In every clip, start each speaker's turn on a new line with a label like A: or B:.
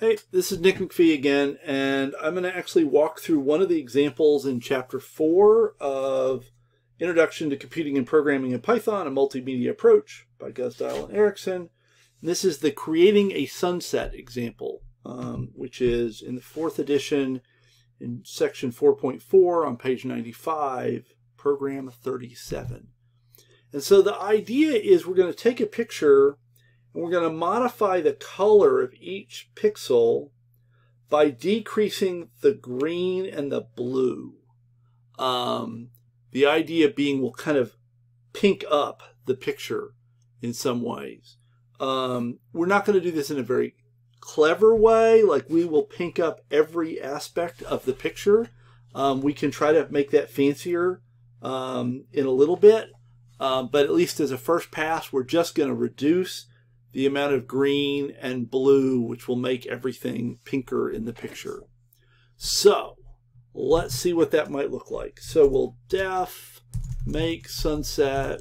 A: Hey, this is Nic McPhee again, and I'm going to actually walk through one of the examples in Chapter 4 of Introduction to Computing and Programming in Python, a Multimedia Approach by Guzdial and Ericson. This is the Creating a Sunset example, um, which is in the fourth edition in section 4.4 on page 95, program 37. And so the idea is we're going to take a picture and we're going to modify the color of each pixel by decreasing the green and the blue. Um, the idea being we'll kind of pink up the picture in some ways. Um, we're not going to do this in a very clever way, like we will pink up every aspect of the picture. Um, we can try to make that fancier um, in a little bit, um, but at least as a first pass, we're just going to reduce the amount of green and blue, which will make everything pinker in the picture. So let's see what that might look like. So we'll def make sunset.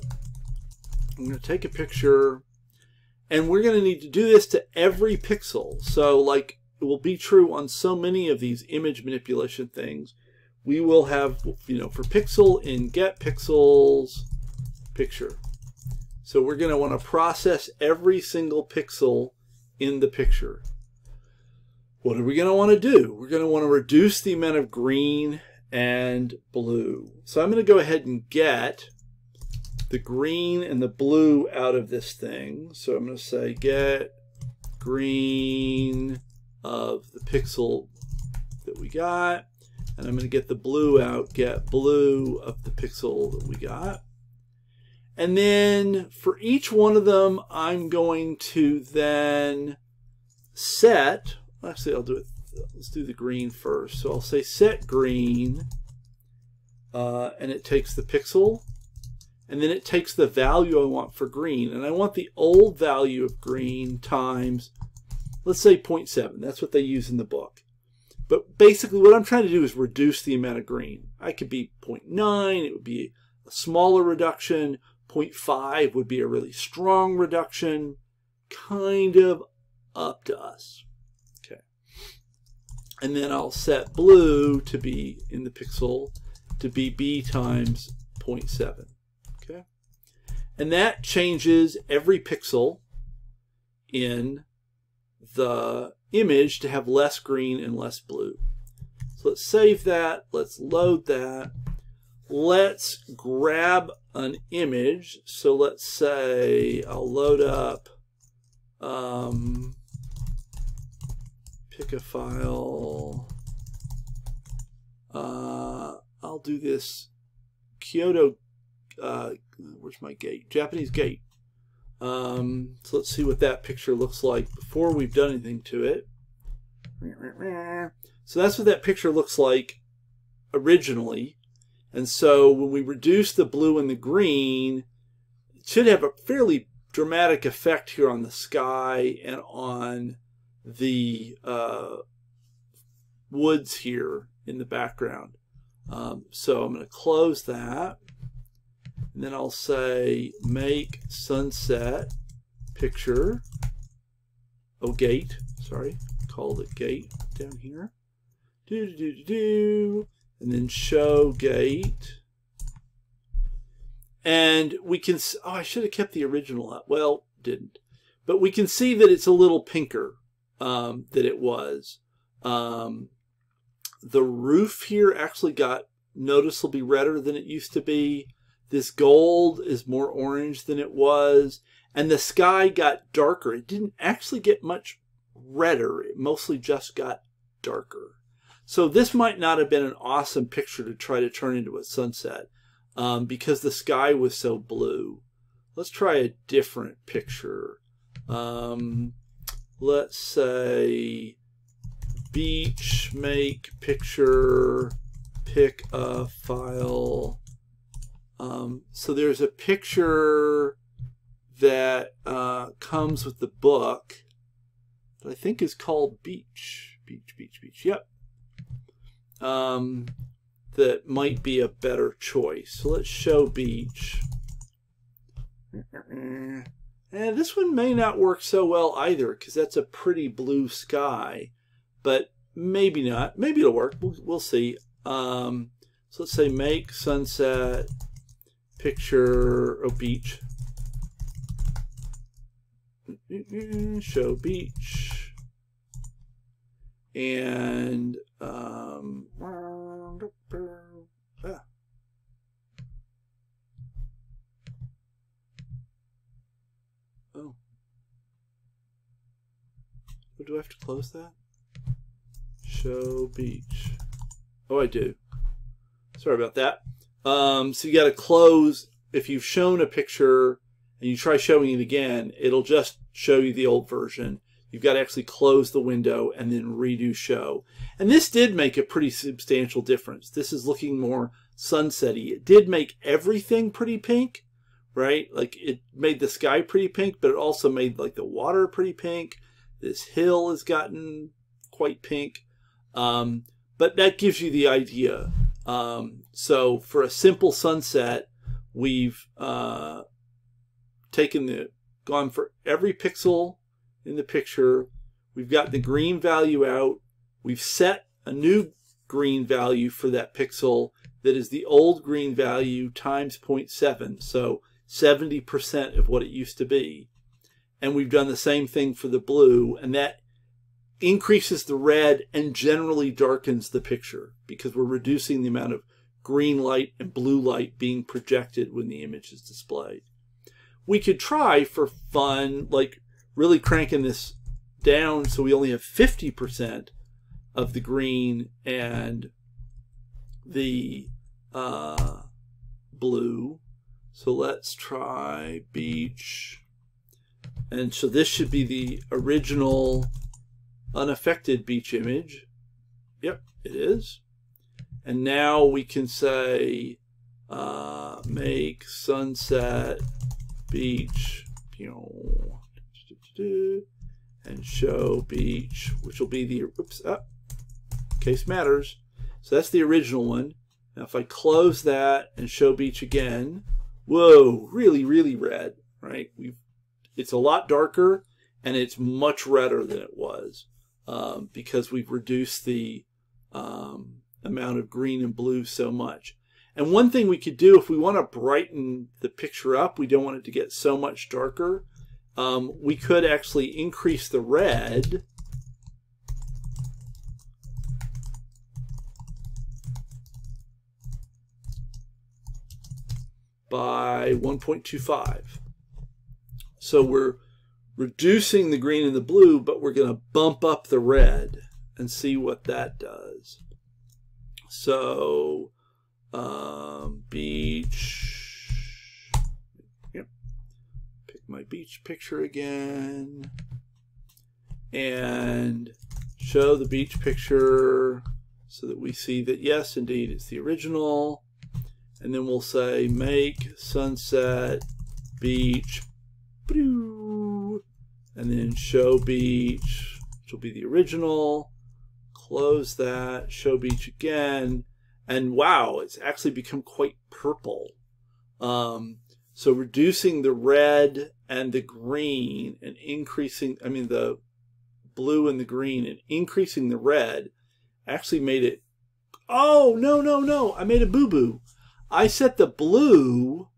A: I'm going to take a picture and we're going to need to do this to every pixel. So like it will be true on so many of these image manipulation things. We will have, you know, for pixel in get pixels picture. So we're going to want to process every single pixel in the picture. What are we going to want to do? We're going to want to reduce the amount of green and blue. So I'm going to go ahead and get the green and the blue out of this thing. So I'm going to say get green of the pixel that we got. And I'm going to get the blue out, get blue of the pixel that we got. And then for each one of them, I'm going to then set, actually I'll do it, let's do the green first. So I'll say set green, uh, and it takes the pixel, and then it takes the value I want for green. And I want the old value of green times, let's say 0.7. That's what they use in the book. But basically what I'm trying to do is reduce the amount of green. I could be 0.9, it would be a smaller reduction, 0.5 would be a really strong reduction, kind of up to us. Okay. And then I'll set blue to be in the pixel to be b times 0.7. Okay. And that changes every pixel in the image to have less green and less blue. So let's save that. Let's load that. Let's grab an image. So let's say I'll load up, um, pick a file. Uh, I'll do this Kyoto, uh, where's my gate? Japanese gate. Um, so let's see what that picture looks like before we've done anything to it. So that's what that picture looks like originally. And so when we reduce the blue and the green, it should have a fairly dramatic effect here on the sky and on the uh, woods here in the background. Um, so I'm going to close that. And then I'll say make sunset picture. Oh, gate. Sorry. Call it gate down here. Do, do, do, do, do and then show gate. And we can, oh, I should have kept the original up. Well, didn't. But we can see that it's a little pinker um, that it was. Um, the roof here actually got noticeably redder than it used to be. This gold is more orange than it was. And the sky got darker. It didn't actually get much redder. It mostly just got darker. So this might not have been an awesome picture to try to turn into a sunset um, because the sky was so blue. Let's try a different picture. Um, let's say beach, make picture, pick a file. Um, so there's a picture that uh, comes with the book that I think is called Beach. Beach, Beach, Beach. Yep um, that might be a better choice. So let's show beach. And this one may not work so well either because that's a pretty blue sky, but maybe not. Maybe it'll work. We'll, we'll see. Um, so let's say make sunset picture of beach. Show beach. And um, ah. Oh. Do I have to close that? Show beach. Oh, I do. Sorry about that. Um, so you got to close. If you've shown a picture and you try showing it again, it'll just show you the old version. You've got to actually close the window and then redo show. And this did make a pretty substantial difference. This is looking more sunsetty. It did make everything pretty pink, right? Like it made the sky pretty pink, but it also made like the water pretty pink. This hill has gotten quite pink. Um, but that gives you the idea. Um, so for a simple sunset, we've uh, taken the gone for every pixel in the picture. We've got the green value out. We've set a new green value for that pixel that is the old green value times 0.7. So 70% of what it used to be. And we've done the same thing for the blue, and that increases the red and generally darkens the picture because we're reducing the amount of green light and blue light being projected when the image is displayed. We could try for fun, like really cranking this down so we only have 50% of the green and the uh, blue. So let's try beach. And so this should be the original unaffected beach image. Yep, it is. And now we can say uh, make sunset beach and show beach, which will be the, oops, ah, case matters. So that's the original one. Now if I close that and show beach again, whoa, really, really red, right? We've, it's a lot darker and it's much redder than it was um, because we've reduced the um, amount of green and blue so much. And one thing we could do if we want to brighten the picture up, we don't want it to get so much darker, um, we could actually increase the red by 1.25. So we're reducing the green and the blue, but we're going to bump up the red and see what that does. So, um, beach, my beach picture again, and show the beach picture so that we see that, yes, indeed, it's the original. And then we'll say make sunset beach and then show beach, which will be the original. Close that, show beach again, and wow, it's actually become quite purple. Um, so reducing the red and the green and increasing, I mean the blue and the green and increasing the red actually made it, oh, no, no, no, I made a boo-boo. I set the blue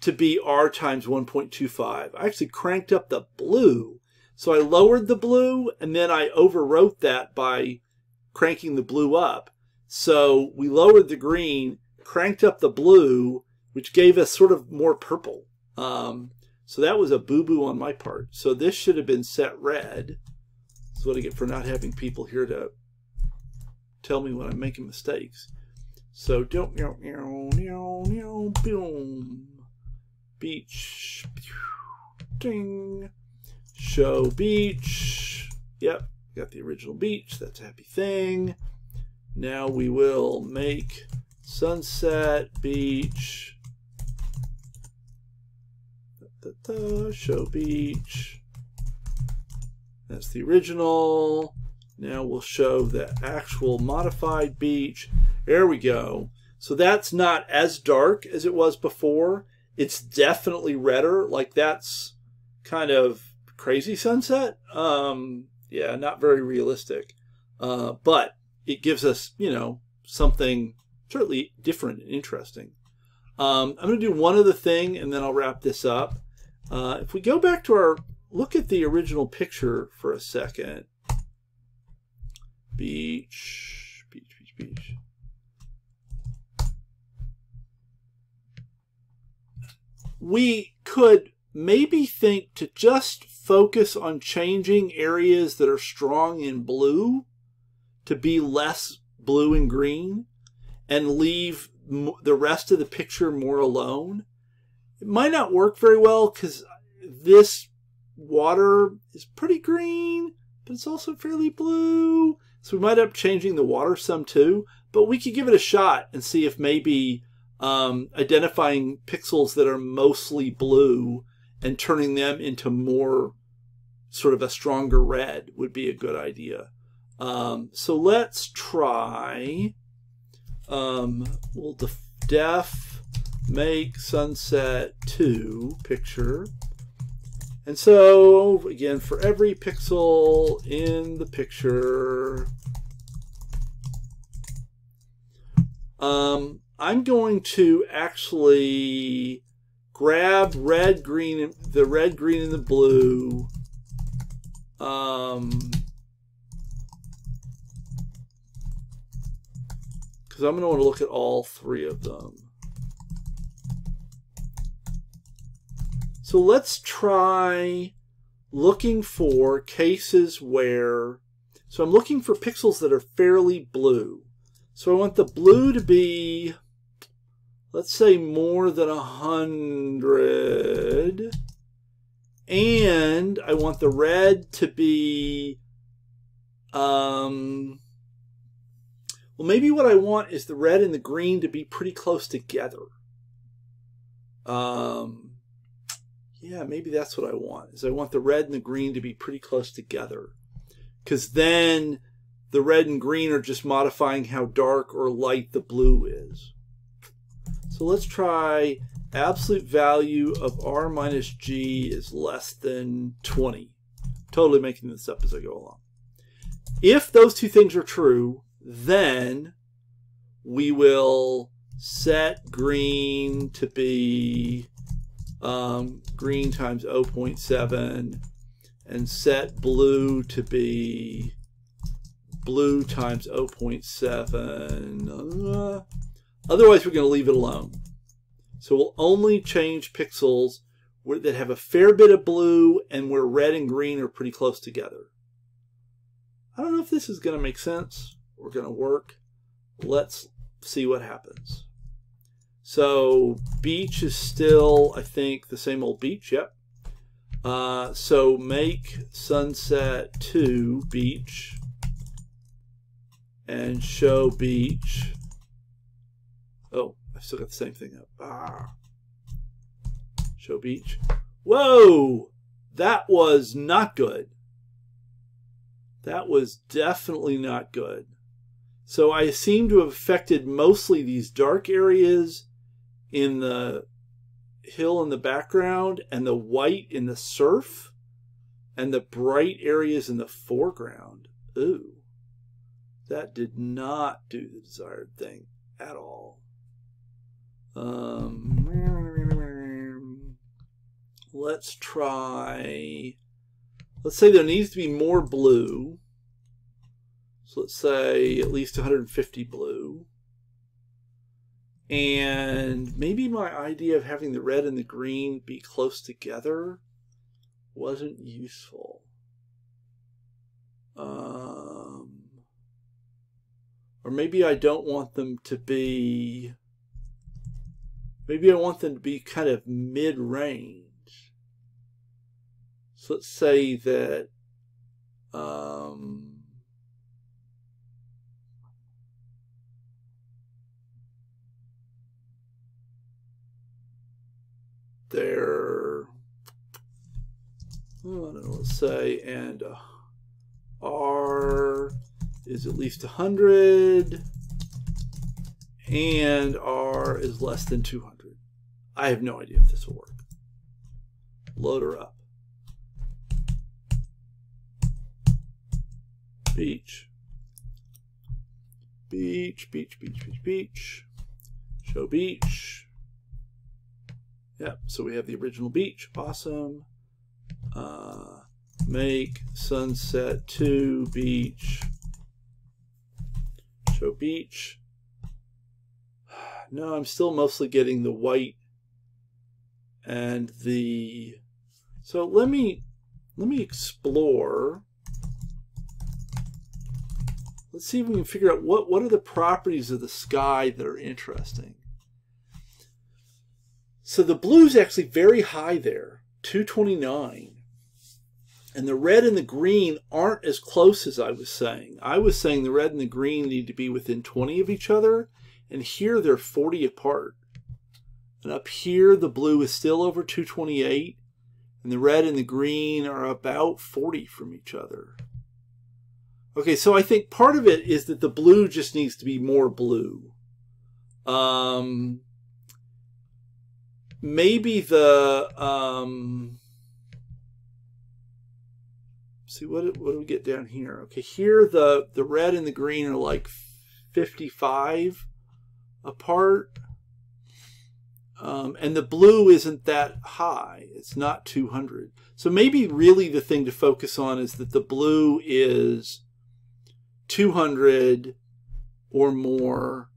A: to be R times 1.25. I actually cranked up the blue. So I lowered the blue and then I overwrote that by cranking the blue up. So we lowered the green, cranked up the blue, which gave us sort of more purple. Um, so that was a boo-boo on my part. So this should have been set red. That's what I get for not having people here to tell me when I'm making mistakes. So don't, you know, you know, boom beach. Ding. Show beach. Yep, got the original beach. That's a happy thing. Now we will make sunset beach. Da, show beach. That's the original. Now we'll show the actual modified beach. There we go. So that's not as dark as it was before. It's definitely redder. Like that's kind of crazy sunset. Um, yeah, not very realistic. Uh, but it gives us, you know, something certainly different and interesting. Um, I'm going to do one other thing and then I'll wrap this up. Uh, if we go back to our look at the original picture for a second. Beach, beach, beach, beach. We could maybe think to just focus on changing areas that are strong in blue to be less blue and green and leave the rest of the picture more alone. It might not work very well because this water is pretty green, but it's also fairly blue. So we might end up changing the water some too, but we could give it a shot and see if maybe um, identifying pixels that are mostly blue and turning them into more sort of a stronger red would be a good idea. Um, so let's try, um, we'll def, def make sunset 2 picture. And so, again, for every pixel in the picture, um, I'm going to actually grab red, green, the red, green, and the blue. Um, because I'm going to want to look at all three of them. So let's try looking for cases where, so I'm looking for pixels that are fairly blue. So I want the blue to be, let's say more than a hundred. And I want the red to be, um, well, maybe what I want is the red and the green to be pretty close together. Um, yeah, maybe that's what I want. Is I want the red and the green to be pretty close together. Because then the red and green are just modifying how dark or light the blue is. So let's try absolute value of r minus g is less than 20. Totally making this up as I go along. If those two things are true, then we will set green to be um, green times 0.7 and set blue to be blue times 0.7. Uh, otherwise, we're going to leave it alone. So we'll only change pixels that have a fair bit of blue and where red and green are pretty close together. I don't know if this is going to make sense or going to work. Let's see what happens. So beach is still, I think, the same old beach. Yep. Uh, so make sunset to beach and show beach. Oh, I still got the same thing up. Ah. Show beach. Whoa! That was not good. That was definitely not good. So I seem to have affected mostly these dark areas in the hill in the background and the white in the surf and the bright areas in the foreground. Ooh, that did not do the desired thing at all. Um, let's try, let's say there needs to be more blue. So let's say at least 150 blue. And maybe my idea of having the red and the green be close together wasn't useful. Um, or maybe I don't want them to be, maybe I want them to be kind of mid-range. So let's say that um, There, let's say, and uh, R is at least 100 and R is less than 200. I have no idea if this will work. Load her up. Beach. Beach, beach, beach, beach, beach. Show beach. Yep, so we have the original beach. Awesome. Uh, make sunset to beach. Show beach. No, I'm still mostly getting the white and the so let me let me explore let's see if we can figure out what what are the properties of the sky that are interesting so the blue is actually very high there 229 and the red and the green aren't as close as I was saying. I was saying the red and the green need to be within 20 of each other, and here they're 40 apart. And up here, the blue is still over 228, and the red and the green are about 40 from each other. Okay, so I think part of it is that the blue just needs to be more blue. Um, maybe the um, see what what do we get down here? Okay, here the the red and the green are like 55 apart. Um, and the blue isn't that high. It's not 200. So maybe really the thing to focus on is that the blue is 200 or more,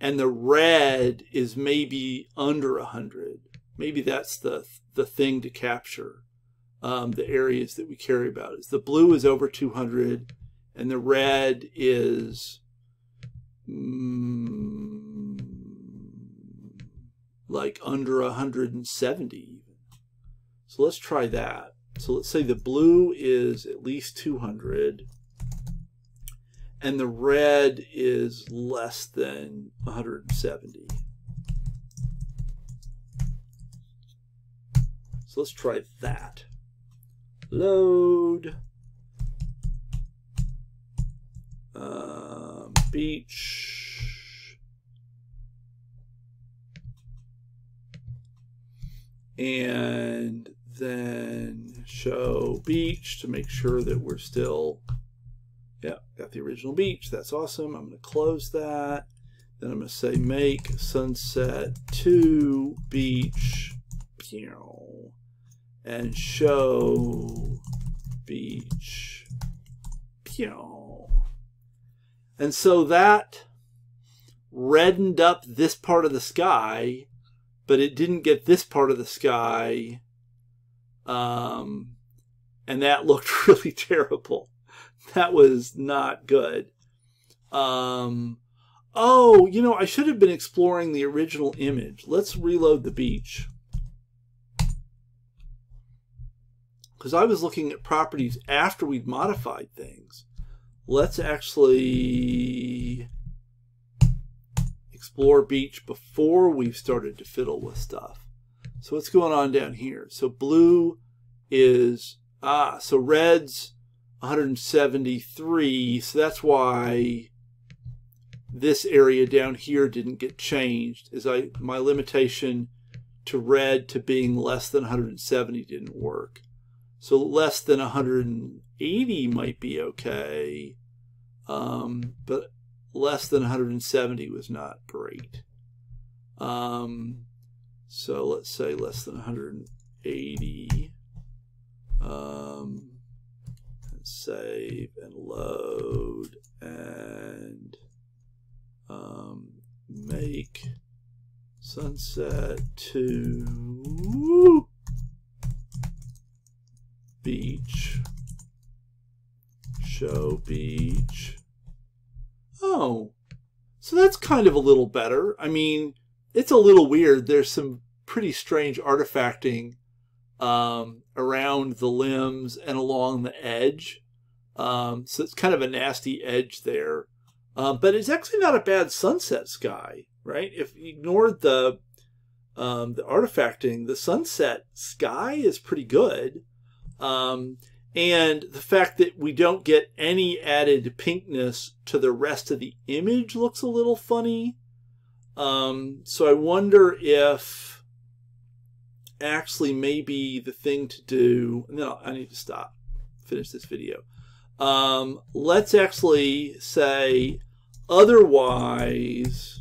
A: and the red is maybe under 100. Maybe that's the, the thing to capture um, the areas that we care about. Is the blue is over 200, and the red is... Mm, like under 170 even. So let's try that. So let's say the blue is at least 200 and the red is less than 170. So let's try that. Load. Uh, beach. and then show beach to make sure that we're still, yeah, got the original beach. That's awesome. I'm going to close that. Then I'm going to say make sunset to beach and show beach. And so that reddened up this part of the sky but it didn't get this part of the sky. Um, and that looked really terrible. That was not good. Um, oh, you know, I should have been exploring the original image. Let's reload the beach. Because I was looking at properties after we'd modified things. Let's actually explore beach before we've started to fiddle with stuff. So what's going on down here? So blue is, ah, so red's 173. So that's why this area down here didn't get changed. Is I my limitation to red to being less than 170 didn't work. So less than 180 might be okay. Um, but less than 170 was not great. Um, so let's say less than 180. Um, and save and load and um, make sunset to beach show beach Oh, so that's kind of a little better. I mean, it's a little weird. There's some pretty strange artifacting um, around the limbs and along the edge. Um, so it's kind of a nasty edge there. Um, but it's actually not a bad sunset sky, right? If you ignored the um, the artifacting, the sunset sky is pretty good. Um, and the fact that we don't get any added pinkness to the rest of the image looks a little funny. Um, so I wonder if actually maybe the thing to do, I'll, I need to stop, finish this video. Um, let's actually say otherwise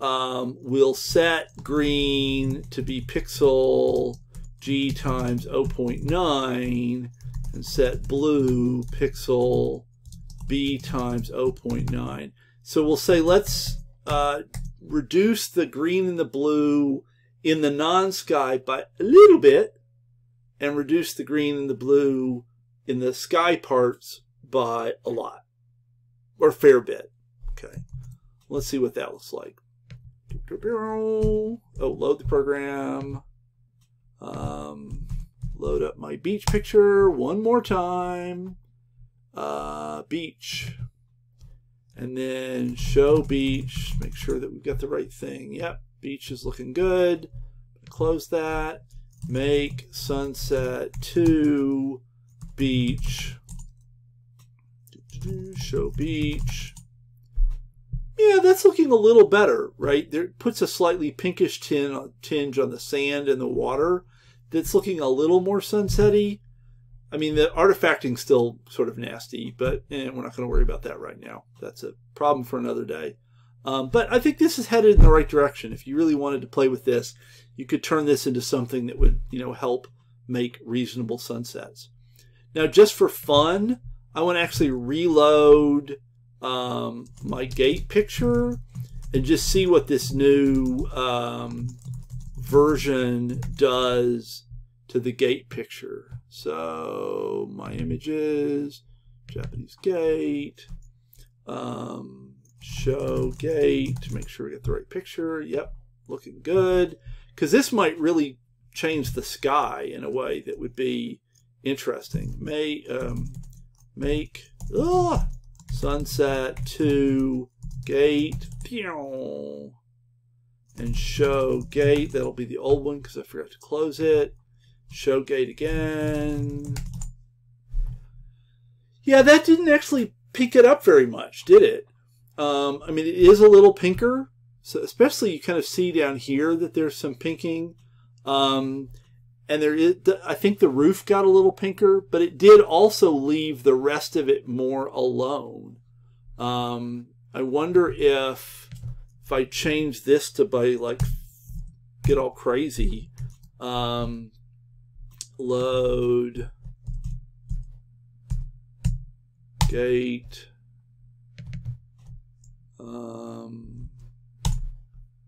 A: um, we'll set green to be pixel g times 0.9 and set blue pixel b times 0.9. So we'll say let's uh, reduce the green and the blue in the non-sky by a little bit and reduce the green and the blue in the sky parts by a lot or a fair bit. Okay, let's see what that looks like. Oh, load the program. Um, load up my beach picture one more time. Uh, beach. And then show beach. Make sure that we've got the right thing. Yep, beach is looking good. Close that. Make sunset to beach. Show beach. Yeah, that's looking a little better, right? There puts a slightly pinkish tinge on the sand and the water. That's looking a little more sunsetty. I mean, the artifacting's still sort of nasty, but eh, we're not going to worry about that right now. That's a problem for another day. Um, but I think this is headed in the right direction. If you really wanted to play with this, you could turn this into something that would, you know, help make reasonable sunsets. Now, just for fun, I want to actually reload um, my gate picture and just see what this new um, version does to the gate picture. So my images, Japanese gate, um, show gate to make sure we get the right picture. Yep, looking good. Because this might really change the sky in a way that would be interesting. May um, make ugh, sunset to gate pew, and show gate. That'll be the old one because I forgot to close it. Show gate again. Yeah, that didn't actually pink it up very much, did it? Um, I mean, it is a little pinker. So especially you kind of see down here that there's some pinking. Um, and there is, I think the roof got a little pinker, but it did also leave the rest of it more alone. Um, I wonder if if I change this to by like get all crazy, um, load gate. Um,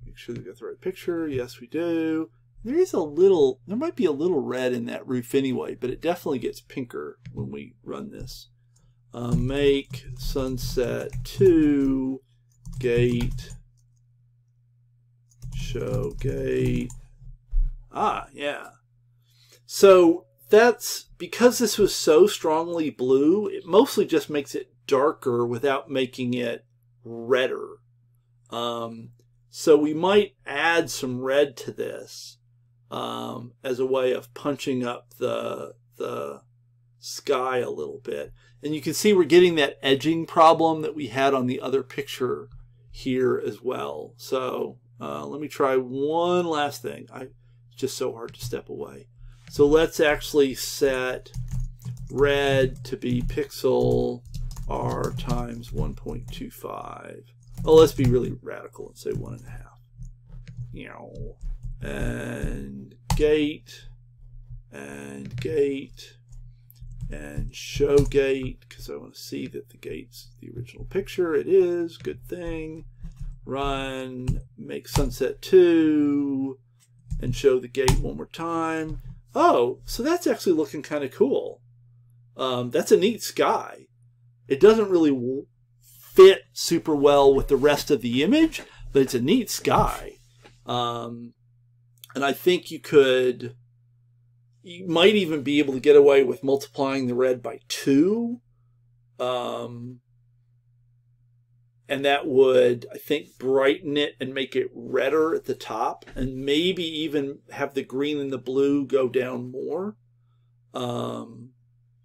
A: make sure we got the right picture. Yes, we do. There is a little, there might be a little red in that roof anyway, but it definitely gets pinker when we run this. Uh, make sunset to gate, gate. Ah, yeah. So that's because this was so strongly blue, it mostly just makes it darker without making it redder. Um, so we might add some red to this um, as a way of punching up the the sky a little bit. And you can see we're getting that edging problem that we had on the other picture here as well. So uh, let me try one last thing. I, it's just so hard to step away. So let's actually set red to be pixel r times 1.25. Oh, let's be really radical and say one and a half. You know, and gate and gate and show gate because I want to see that the gate's the original picture. It is. Good thing. Run, make sunset 2, and show the gate one more time. Oh, so that's actually looking kind of cool. Um, that's a neat sky. It doesn't really fit super well with the rest of the image, but it's a neat sky. Um, and I think you could, you might even be able to get away with multiplying the red by two. Um, and that would, I think, brighten it and make it redder at the top, and maybe even have the green and the blue go down more. Um,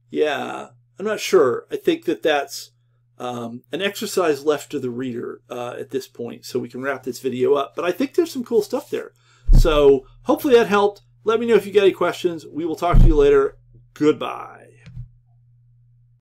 A: yeah, I'm not sure. I think that that's um, an exercise left to the reader uh, at this point, so we can wrap this video up. But I think there's some cool stuff there. So hopefully that helped. Let me know if you got any questions. We will talk to you later. Goodbye.